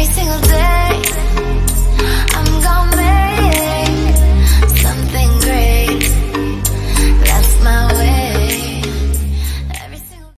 every single day